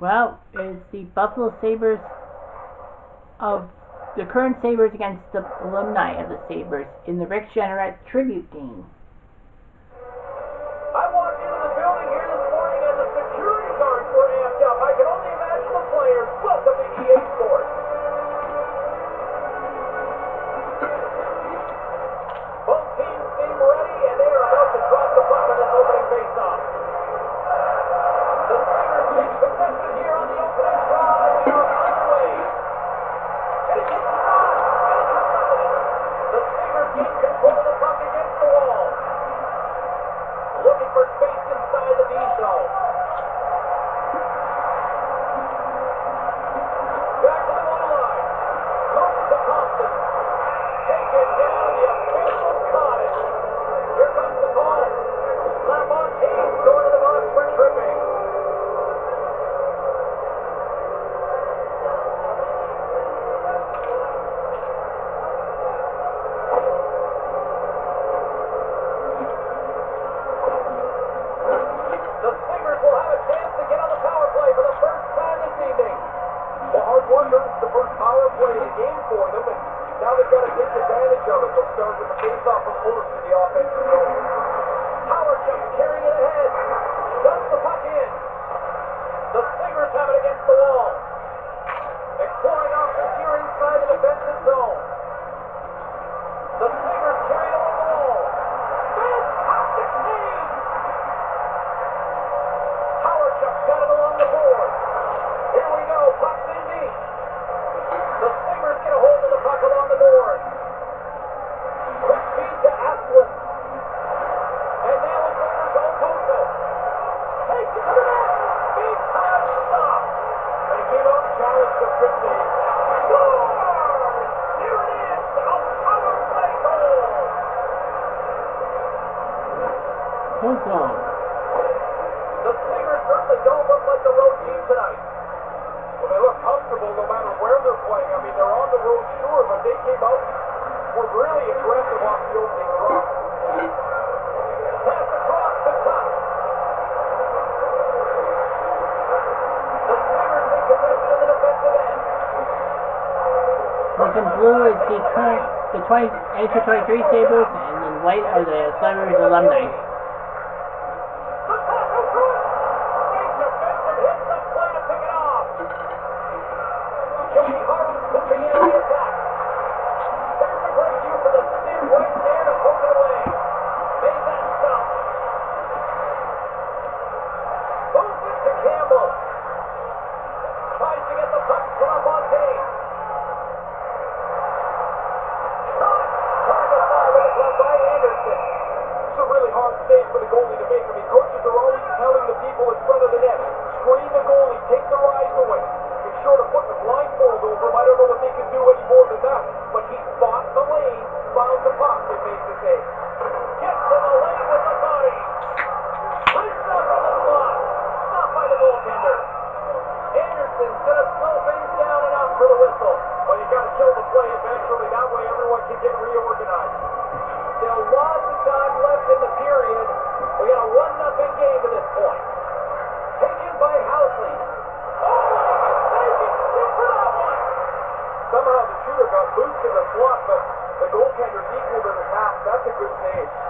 Well, it's the Buffalo Sabres of the current Sabres against the alumni of the Sabres in the Rick Jeanneret tribute game. point guard. The Steelers certainly don't look like the road team tonight. Well, they look comfortable no matter where they're playing. I mean, they're on the road, sure, but they came out were really aggressive off the opening draw. Pass across the top. The Steelers in possession the defensive end. What's blue is the current, the 20, 23 Sabres, and then white are the Sabres alumni. in the slot, but the goaltender equaled in the top. That's a good save.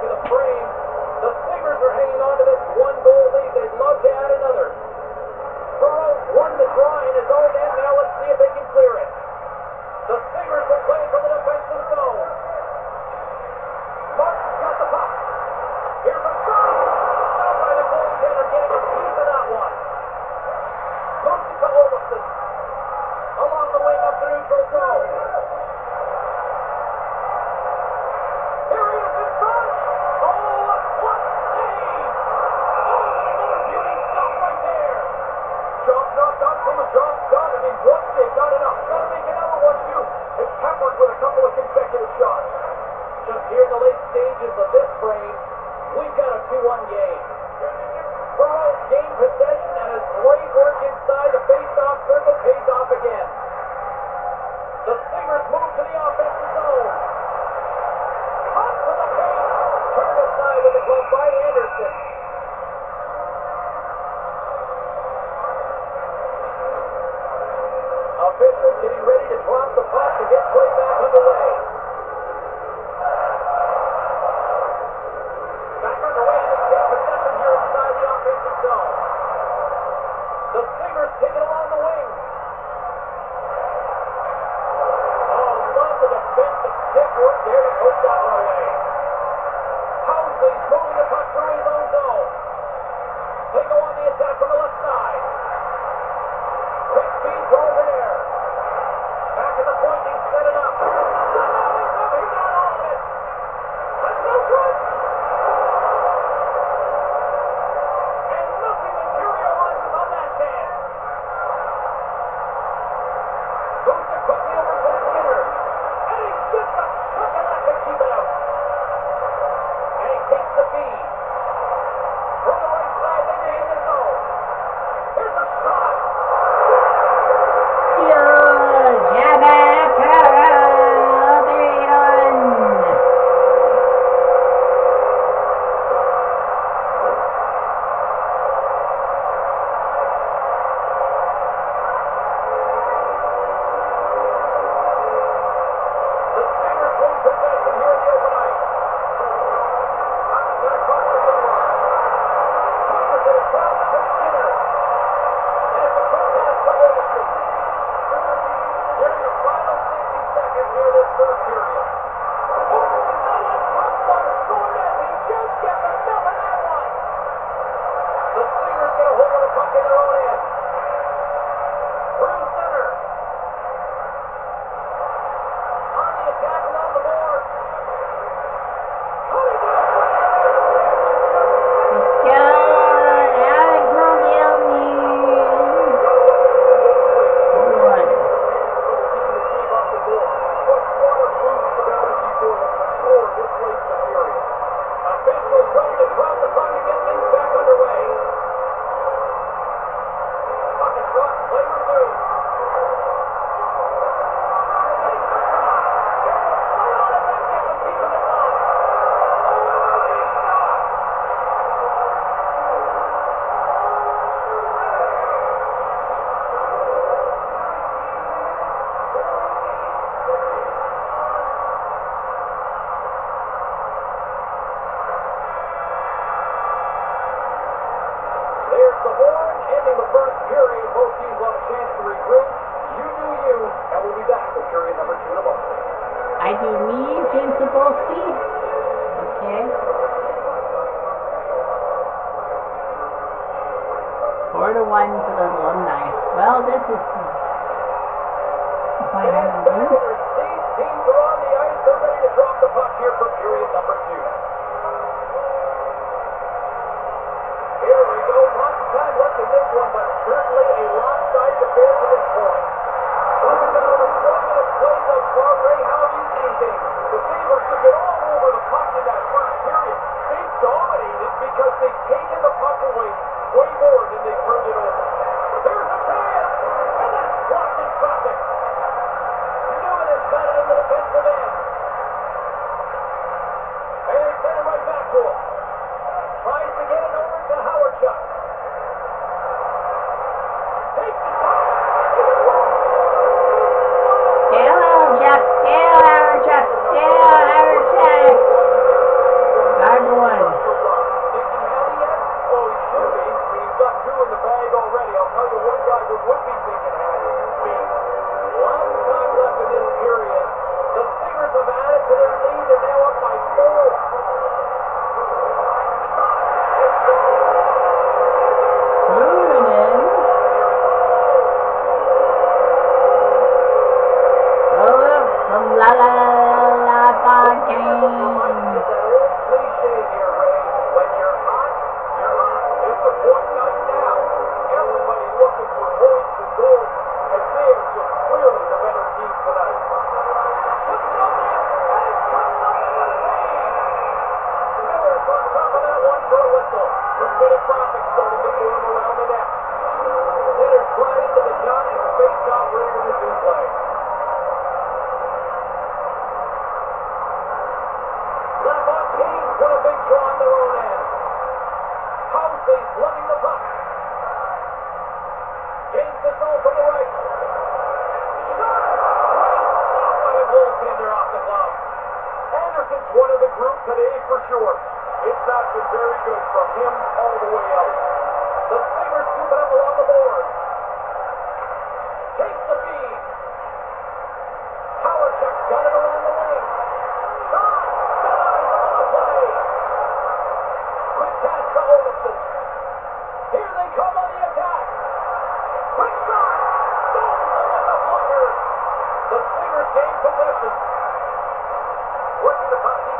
to the frame. The Sabres are hanging on to this one-goal lead. They'd love to add another. Burrows won the draw in his own end. Now let's see if they can clear it. The Sabres late stages of this frame, we've got a 2-1 game. Burrow gained possession and his great work inside the faceoff circle pays off again. The Sabres move to the offensive zone. Cut to the paint. Turned aside with a glove by Anderson. they've taken the puck away way more than they've turned it over.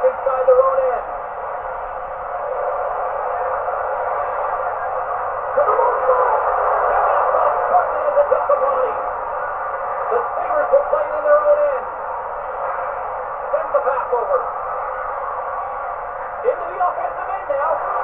left inside their own end. To the moonsault. And that's off Courtney in the Ducati. The Sabres were playing in their own end. Send the pass over. Into the offensive end now.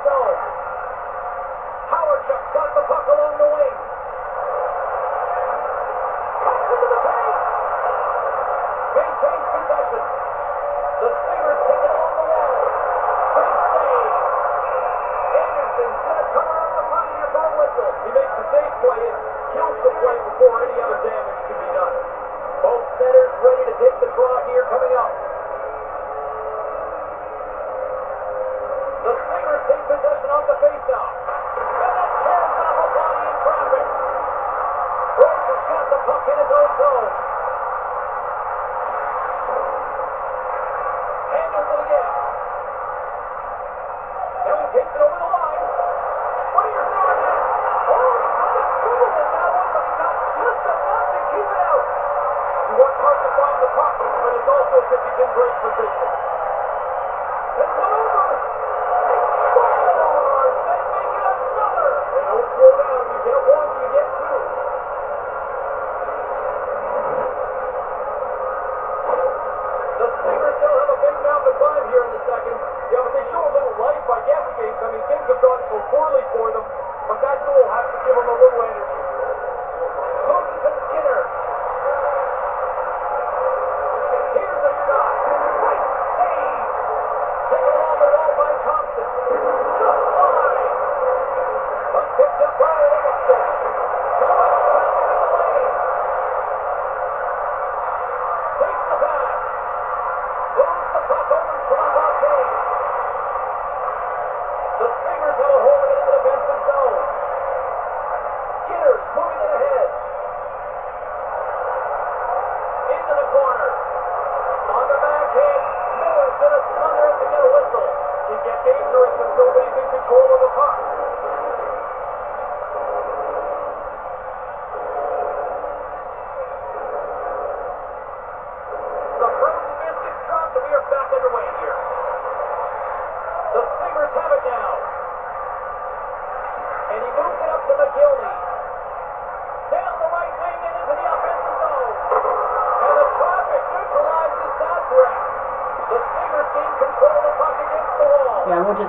zone. Howard just got the puck along the wing.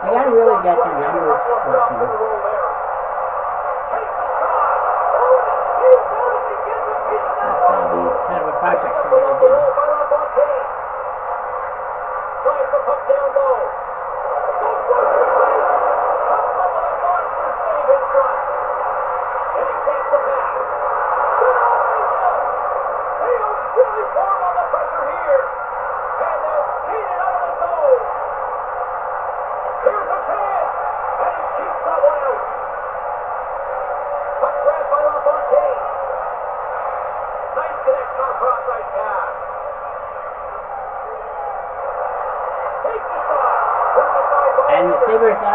I gotta really get the numbers for you.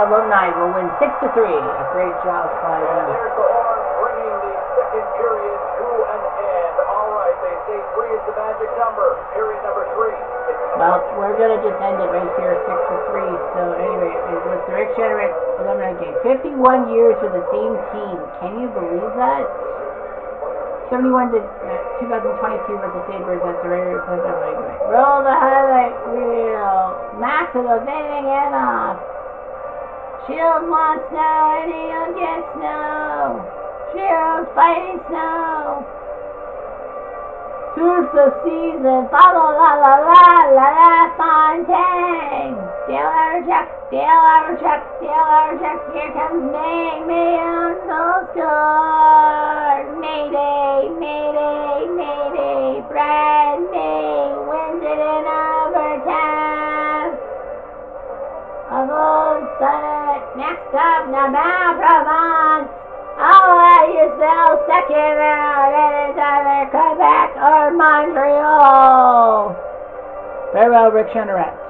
Alumni will win six to three. A great job by And them. there's the horn bringing the second period to an end. All right, they say three is the magic number. Period number three. Well, we're gonna just end it right here, six to three. So anyway, it was the Rick Jeanneret alumni game. Fifty-one years with the same team. Can you believe that? Seventy-one to uh, 2022 with the Sabres. That's the regular play by way. Roll the highlight reel. Maxima fading it off. Shields wants snow and he'll get snow. Shields fighting snow. Tis the season, follow la la la la LaFontaine. Dale Hawerchuk, Dale Hawerchuk, Dale Hawerchuk, here comes May, May on score. Mayday, Mayday, Mayday, Brad May wins it in overtime. A gold Senate, next up, Navarre Provence. Oh, you spell second round, and it's either Quebec or Montreal. Farewell, Rick Jeanneret.